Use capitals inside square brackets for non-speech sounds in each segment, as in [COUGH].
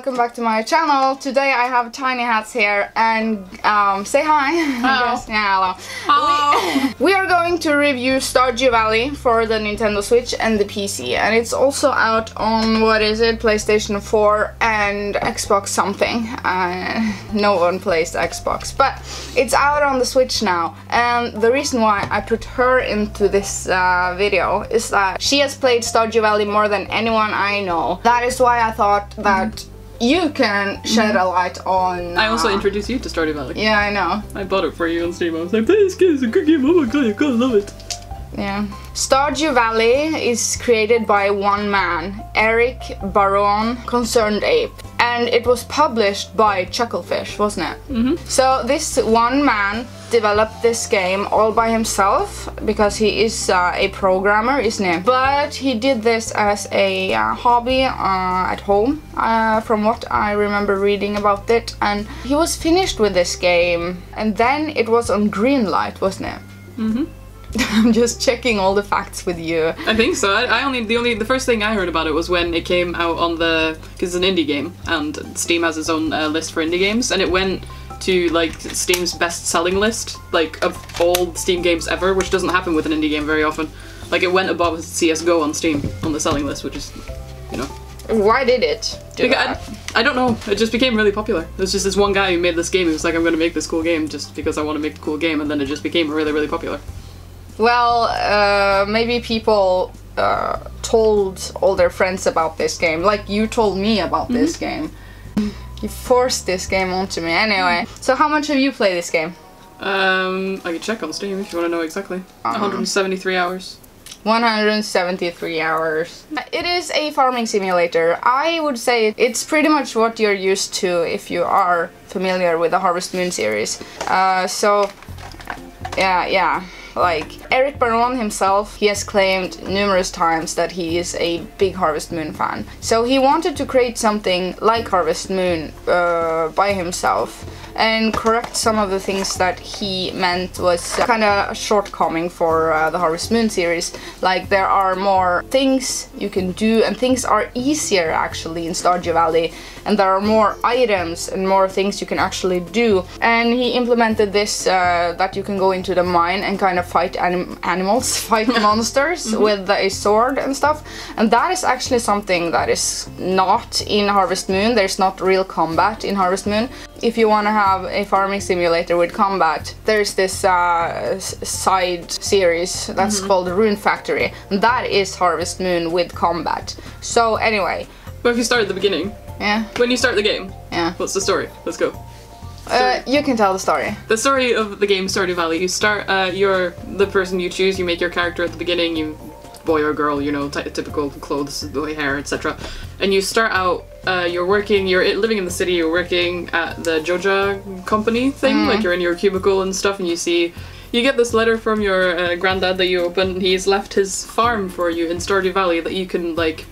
welcome back to my channel. Today I have Tiny Hats here and um, say hi. [LAUGHS] Hello. Yeah, hello. Hello. We, [LAUGHS] we are going to review Stardew Valley for the Nintendo Switch and the PC and it's also out on, what is it, PlayStation 4 and Xbox something. Uh, no one plays Xbox, but it's out on the Switch now and the reason why I put her into this uh, video is that she has played Stardew Valley more than anyone I know. That is why I thought that you can shed a light on. I also uh, introduced you to Stardew Valley. Yeah, I know. I bought it for you on Steam. I was like, this game is a good game. Oh my god, you're gonna love it. Yeah. Stardew Valley is created by one man, Eric Barone, Concerned Ape. And it was published by Chucklefish, wasn't it? Mm-hmm. So this one man developed this game all by himself because he is uh, a programmer, isn't he? But he did this as a uh, hobby uh, at home, uh, from what I remember reading about it. And he was finished with this game, and then it was on Greenlight, wasn't it? Mm-hmm. [LAUGHS] I'm just checking all the facts with you. I think so. I, I only the only the first thing I heard about it was when it came out on the because it's an indie game and Steam has its own uh, list for indie games and it went to like Steam's best selling list like of all Steam games ever, which doesn't happen with an indie game very often. Like it went above CS:GO on Steam on the selling list, which is you know Why did it do? I, I don't know. It just became really popular. There's just this one guy who made this game. He was like, "I'm going to make this cool game just because I want to make a cool game," and then it just became really, really popular. Well, uh, maybe people uh, told all their friends about this game, like you told me about this game. You forced this game onto me. Anyway, so how much have you played this game? Um, I can check on Steam if you want to know exactly. Uh-huh. 173 hours. 173 hours. It is a farming simulator. I would say it's pretty much what you're used to if you are familiar with the Harvest Moon series. Uh, so, yeah, yeah. Like Eric Barone himself, he has claimed numerous times that he is a big Harvest Moon fan. So he wanted to create something like Harvest Moon uh, by himself and correct some of the things that he meant was kind of a shortcoming for uh, the Harvest Moon series. Like there are more things you can do and things are easier actually in Stardew Valley and there are more items and more things you can actually do. And he implemented this uh, that you can go into the mine and kind of fight anim- animals, [LAUGHS] fight [LAUGHS] monsters with a sword and stuff. And that is actually something that is not in Harvest Moon. There's not real combat in Harvest Moon. If you want to have a farming simulator with combat, there's this uh, side series that's called Rune Factory. And that is Harvest Moon with combat. So anyway, But if you start at the beginning, yeah, when you start the game, yeah. what's the story? Let's go. Uh, you can tell the story. The story of the game Stardew Valley. You start. Uh, you're the person you choose. You make your character at the beginning. You boy or girl. You know, ty typical clothes, the way hair, etc. And you start out. Uh, you're working. You're living in the city. You're working at the Joja company thing. Like you're in your cubicle and stuff, and you see. You get this letter from your uh, granddad that you open. He's left his farm for you in Stardew Valley that you can like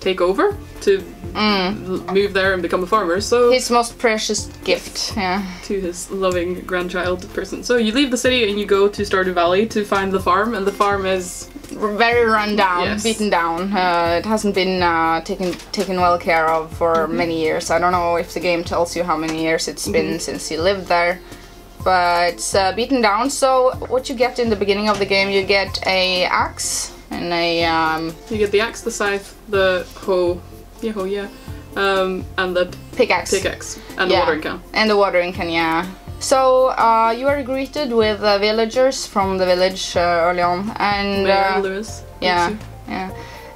take over to l- move there and become a farmer. So His most precious gift. Yeah. to his loving grandchild person. So you leave the city and you go to Stardew Valley to find the farm, and the farm is very run down, Yes. beaten down. Uh, it hasn't been uh, taken taken well care of for Mm-hmm. many years. I don't know if the game tells you how many years it's been Mm-hmm. since you lived there, but it's uh, beaten down. So what you get in the beginning of the game, you get a axe and a um, you get the axe, the scythe, the hoe, yeah, hoe, yeah, um, and the pickaxe. pickaxe and the Yeah. watering can. And the watering can, yeah. So uh, you are greeted with uh, villagers from the village uh, early on, and Mayor uh, Lewis. Yeah, yeah.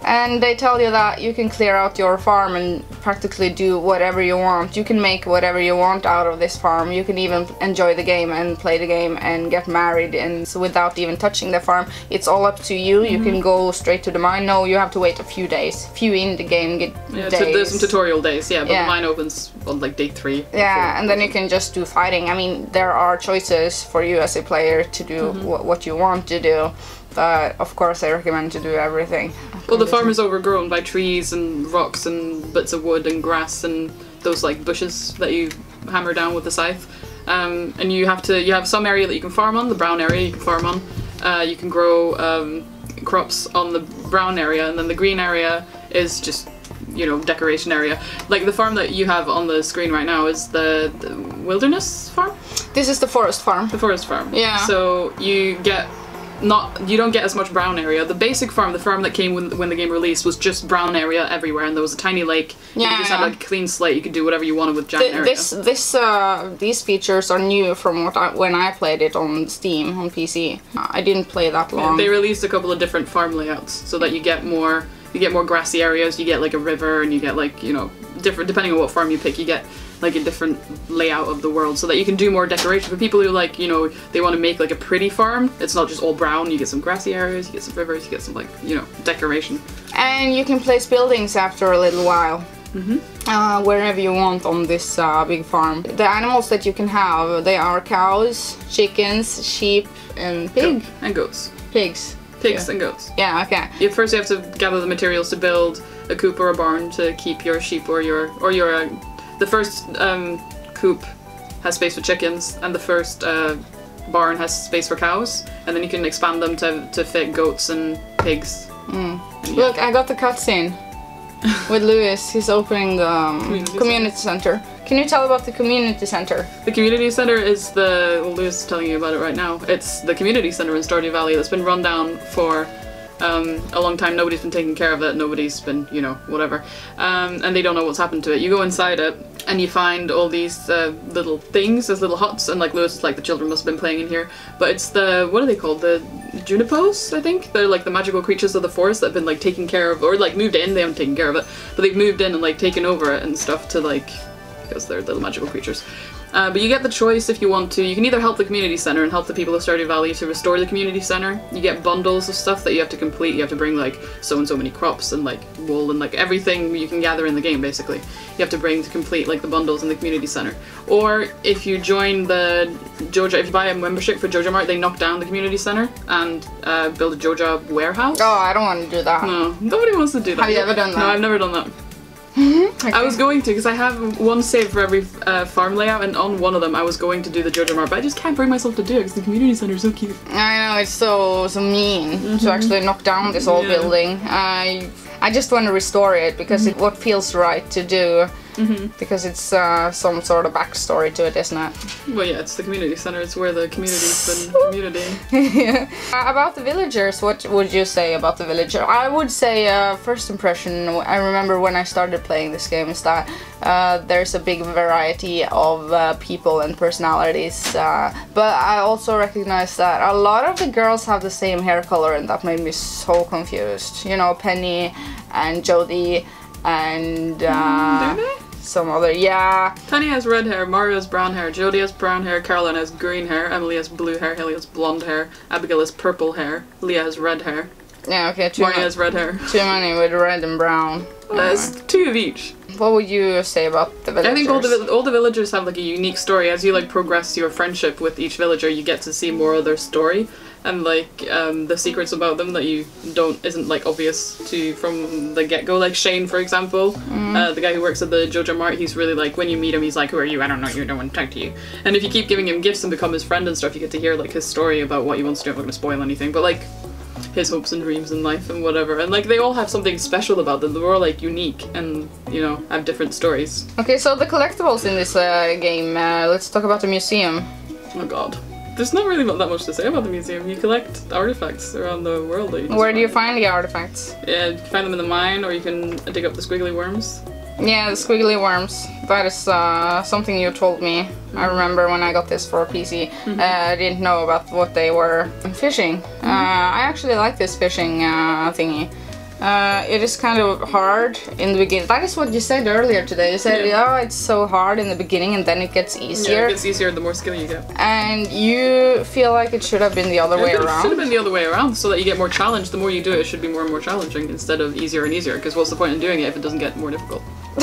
And they tell you that you can clear out your farm and practically do whatever you want. You can make whatever you want out of this farm. You can even enjoy the game and play the game and get married and so without even touching the farm. It's all up to you. You Mm-hmm. can go straight to the mine. No, you have to wait a few days. Few in the game get Yeah, days. there's some tutorial days, yeah, but Yeah. mine opens on like day three. Yeah, four. and then you can just do fighting. I mean, there are choices for you as a player to do Mm-hmm. what you want to do, but of course, I recommend to do everything. Well, the farm is overgrown by trees and rocks and bits of wood and grass and those like bushes that you hammer down with the scythe. Um, and you have to you have some area that you can farm on, the brown area you can farm on. Uh, you can grow um, crops on the brown area, and then the green area is just you know decoration area. Like the farm that you have on the screen right now is the, the wilderness farm, This is the forest farm. the forest farm. Yeah. So you get not you don't get as much brown area. The basic farm, the farm that came when, when the game released, was just brown area everywhere, and there was a tiny lake. you Yeah, just yeah. had like a clean slate. You could do whatever you wanted with giant Th- area. this this uh, these features are new from what I, when I played it on Steam on PC. I didn't play that long. They released a couple of different farm layouts so that you get more you get more grassy areas, you get like a river and you get like, you know, different depending on what farm you pick, you get like a different layout of the world so that you can do more decoration. For people who like, you know, they want to make like a pretty farm, it's not just all brown, you get some grassy areas, you get some rivers, you get some like, you know, decoration. And you can place buildings after a little while. Mm-hmm. Uh, wherever you want on this uh, big farm. The animals that you can have, they are cows, chickens, sheep, and pig. And goats. Pigs. Pigs Yeah. and goats. Yeah, okay. You first you have to gather the materials to build a coop or a barn to keep your sheep or your or your uh, the first um, coop has space for chickens and the first uh, barn has space for cows and then you can expand them to, to fit goats and pigs. Look, I got the cutscene [LAUGHS] with Lewis. He's opening the um, Community community, center. Can you tell about the community center? The community center is the well, Lewis is telling you about it right now. It's the community center in Stardew Valley that's been run down for um, a long time. Nobody's been taking care of it. Nobody's been, you know, whatever. Um, and they don't know what's happened to it. You go inside it and you find all these uh, little things, these little huts, and like Lewis is like the children must have been playing in here. But it's the what are they called? The Junimos, I think. They're like the magical creatures of the forest that have been like taken care of, or like moved in. They haven't taken care of it, but they've moved in and like taken over it and stuff to like because they're little magical creatures. Uh, but you get the choice if you want to. You can either help the community center and help the people of Stardew Valley to restore the community center. You get bundles of stuff that you have to complete. You have to bring like so and so many crops and like wool and like everything you can gather in the game basically. You have to bring to complete like the bundles in the community center. Or if you join the Joja, if you buy a membership for Joja Mart, they knock down the community center and uh, build a Joja warehouse. Oh, I don't want to do that. No, nobody wants to do that. Have you ever done that? No? I've never done that. Okay. I was going to because I have one save for every uh, farm layout, and on one of them I was going to do the Joja Mart, but I just can't bring myself to do it because the community center is so cute. I know it's so so mean to actually knock down this old Mm-hmm. Yeah. building. I I just want to restore it because Mm-hmm. it what feels right to do. Because it's uh, some sort of backstory to it, isn't it? Well, yeah, it's the community center. It's where the community's been community. [LAUGHS] yeah. [LAUGHS] Uh, about the villagers, what would you say about the villager? I would say uh, first impression. I remember when I started playing this game is that uh, there's a big variety of uh, people and personalities. Uh, but I also recognize that a lot of the girls have the same hair color, and that made me so confused. You know, Penny and Jodie and uh, Do they? Some other. Yeah, Tony has red hair, Mario has brown hair, Jodie has brown hair, Caroline has green hair, Emily has blue hair, Haley has blonde hair, Abigail has purple hair, Leah has red hair, yeah. Okay, too, Maria ma- has red hair. too many with red and brown. Uh, That's two of each. What would you say about the villagers? I think all the all the villagers have like a unique story. As you like progress your friendship with each villager, you get to see more of their story and like um, the secrets about them that you don't isn't like obvious to from the get go. Like Shane, for example, uh, the guy who works at the Joja Mart. He's really like when you meet him, he's like, "Who are you? I don't know you. No one talk to you." And if you keep giving him gifts and become his friend and stuff, you get to hear like his story about what he wants to do. I'm not going to spoil anything, but like his hopes and dreams in life and whatever. And like they all have something special about them. They're all like unique and you know have different stories. Okay, so the collectibles in this uh, game. Uh, let's talk about the museum. Oh god. There's not really that much to say about the museum. You collect artifacts around the world. That you Where do you find the artifacts? Yeah, you can find them in the mine, or you can dig up the squiggly worms. Yeah, the squiggly worms. That is uh, something you told me. I remember when I got this for a PC. Uh, I didn't know about what they were. Fishing. Uh, I actually like this fishing uh, thingy. Uh, it is kind of hard in the beginning. That is what you said earlier today. You said, Yeah. oh, it's so hard in the beginning and then it gets easier. Yeah, easier. it gets easier the more skill you get. and you feel like it should have been the other way around. it should have been the other way around, so that you get more challenge. The more you do it, it should be more and more challenging instead of easier and easier. Because what's the point in doing it if it doesn't get more difficult? [LAUGHS]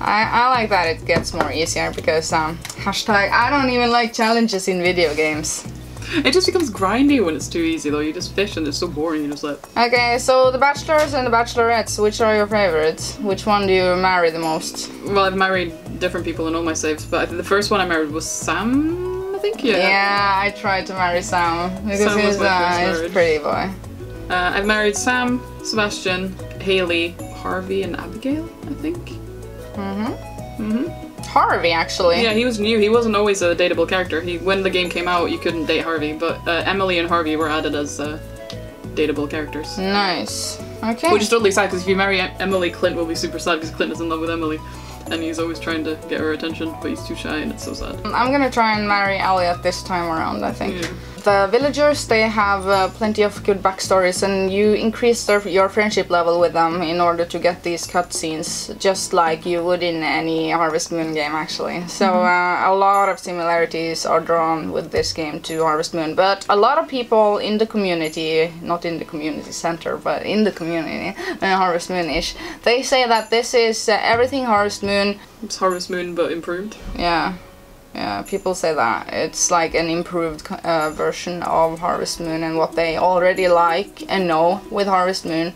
I, I like that it gets more easier because um hashtag I don't even like challenges in video games. It just becomes grindy when it's too easy, though. You just fish and it's so boring. You just let. Okay, so the bachelors and the bachelorettes, which are your favorites? Which one do you marry the most? Well, I've married different people in all my saves, but the first one I married was Sam. I think. Yeah. Yeah, I tried to marry Sam because Sam was he's, uh, he's a pretty boy. Uh, I've married Sam, Sebastian, Haley, Harvey and Abigail, I think. Harvey, actually. Yeah, he was new. He wasn't always a dateable character. He when the game came out, you couldn't date Harvey, but uh, Emily and Harvey were added as uh, dateable characters. Nice. Okay. Which is totally sad because if you marry Emily, Clint will be super sad because Clint is in love with Emily, and he's always trying to get her attention, but he's too shy and it's so sad. I'm gonna try and marry Elliot this time around, I think. Yeah. The villagers, they have uh, plenty of good backstories, and you increase their, your friendship level with them in order to get these cutscenes, just like you would in any Harvest Moon game, actually. So uh, a lot of similarities are drawn with this game to Harvest Moon, but a lot of people in the community, not in the community center, but in the community, uh, Harvest Moon-ish, they say that this is uh, everything Harvest Moon It's Harvest Moon but improved. yeah, yeah. People say that it's like an improved uh, version of Harvest Moon and what they already like and know with Harvest Moon,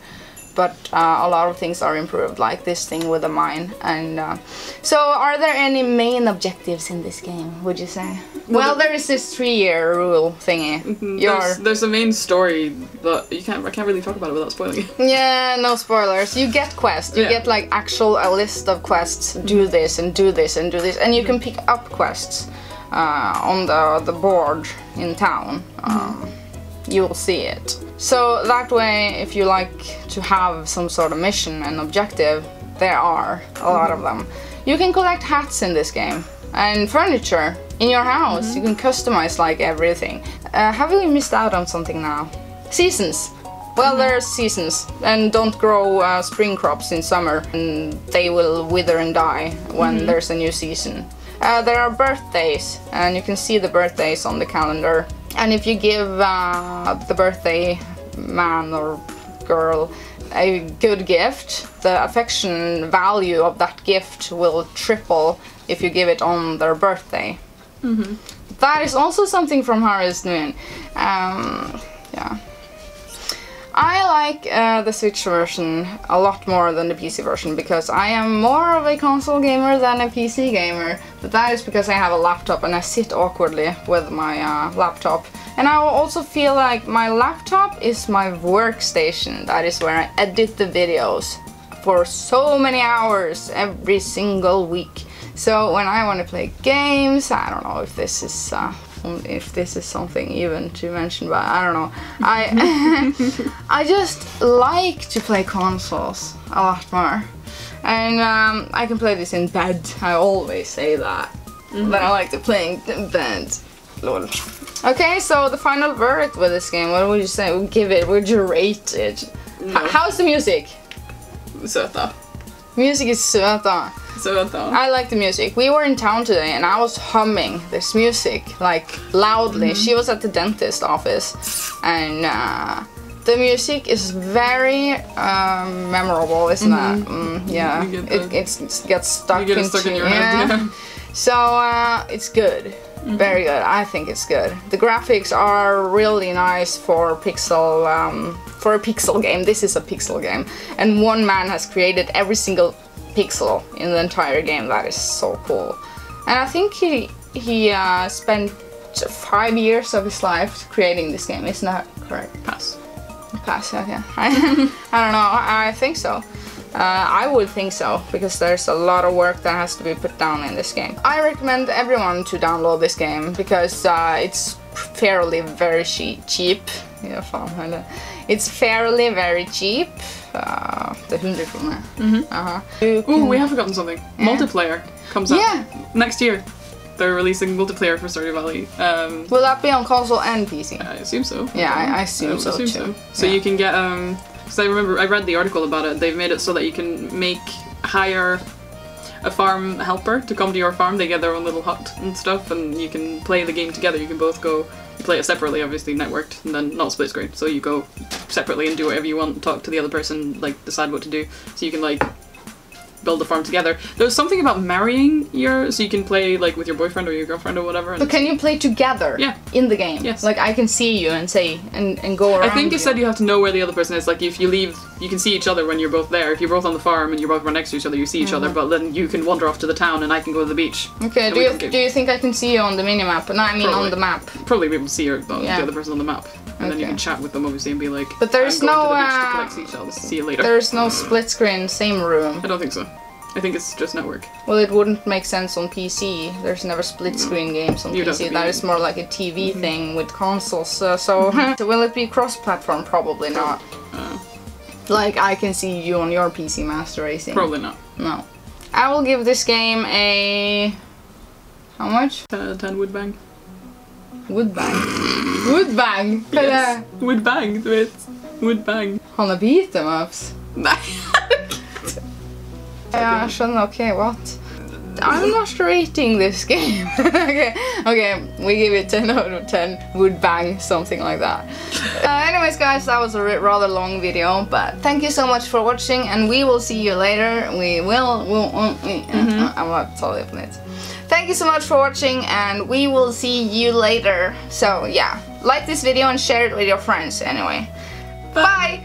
but uh, a lot of things are improved, like this thing with the mine. And uh, so, are there any main objectives in this game? Would you say? Well, the- there is this three-year rule thingy. Your There's, there's a main story, but you can't. I can't really talk about it without spoiling it. [LAUGHS] Yeah, no spoilers. You get quests. You Yeah. get like actual a list of quests. Do this and do this and do this, and you can pick up quests uh, on the the board in town. Um, you will see it. So that way, if you like to have some sort of mission and objective, there are a lot of them. You can collect hats in this game and furniture in your house. You can customize like everything. Uh, have we missed out on something now? Seasons. Well, there's seasons, and don't grow uh, spring crops in summer, and they will wither and die when there's a new season. Uh, there are birthdays, and you can see the birthdays on the calendar. And if you give uh, the birthday man or girl a good gift, the affection value of that gift will triple if you give it on their birthday. That is also something from Harvest Moon. Um, yeah. I like uh, the Switch version a lot more than the PC version because I am more of a console gamer than a PC gamer. But that is because I have a laptop and I sit awkwardly with my uh, laptop. And I also feel like my laptop is my workstation. That is where I edit the videos for so many hours every single week. So when I want to play games, I don't know if this is uh, if this is something even to mention, but I don't know. I [LAUGHS] I just like to play consoles a lot more, and um, I can play this in bed. I always say that, but I like to play in bed. Lol. Okay, so the final verdict with this game, what would you say? Would give it? Would you rate it? No. how's the music? Söta. Music is söta. Söta. I like the music. We were in town today and I was humming this music like loudly. She was at the dentist office and uh, the music is very um, memorable, isn't it? Mm, yeah, it, it's, it gets stuck, You get into stuck in your yeah. head. Yeah. So uh, it's good. Very good. I think it's good. The graphics are really nice for pixel um, for a pixel game. This is a pixel game, and one man has created every single pixel in the entire game. That is so cool. And I think he he uh, spent five years of his life creating this game. Isn't that correct? Pass. Pass. Okay. I, [LAUGHS] I don't know. I think so. Uh, I would think so because there's a lot of work that has to be put down in this game. I recommend everyone to download this game because uh, it's fairly very cheap. Ja, fan eller. It's fairly very cheap. Uh, är 100 kronor. Uh-huh. You Ooh, we have forgotten something. Multiplayer comes out Yeah. next year. They're releasing multiplayer for Stardew Valley. Um, Will that be on console and PC? I assume so. Yeah, I- I assume so, too. So Yeah. you can get um, because I remember I read the article about it. They've made it so that you can make hire a farm helper to come to your farm. They get their own little hut and stuff, and you can play the game together. You can both go. Play it separately, obviously networked, and then not split screen. So you go separately and do whatever you want. Talk to the other person, like decide what to do. So you can like build a farm together. There's something about marrying your, so you can play like with your boyfriend or your girlfriend or whatever. And But can you play together Yeah. in the game? Yes. Like I can see you and say and, and go around. I think you. it said you have to know where the other person is. Like if you leave, you can see each other when you're both there. If you're both on the farm and you're both right next to each other, you see each other. Mm-hmm. But then you can wander off to the town, and I can go to the beach. Okay, do you, do you think I can see you on the minimap? No, I mean Probably. on the map. Probably able to see your, the, Yeah. the other person on the map. And then you can chat with them obviously and be like. But there's I'm going no, to the beach uh, to collect seashells. See you later. There's no split screen, same room. I don't think so. I think it's just network. Well, it wouldn't make sense on PC. There's never split screen games on You'd PC. to That be- is more like a TV thing with consoles. Uh, so, [LAUGHS] so will it be cross-platform? Probably not. Uh, Like I can see you on your PC Master Racing. probably not. No. I will give this game a how much? 10 out of 10 would bang. Wood bang. Wood bang. Yes. Would bang, du vet. Would bang. Han beat them ups. Nej. [LAUGHS] Ja, jag skjønner. Okay, what? I'm not rating this game. [LAUGHS] okay, okay, we give it 10 out of 10. Would bang, something like that. [LAUGHS] Uh, anyways, guys, that was a rather long video, but thank you so much for watching, and we will see you later. We will. will uh, uh, I'm not totally on it. Thank you so much for watching, and we will see you later. So yeah, like this video and share it with your friends. Anyway, bye.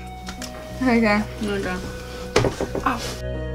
Okay. Okay. Ow.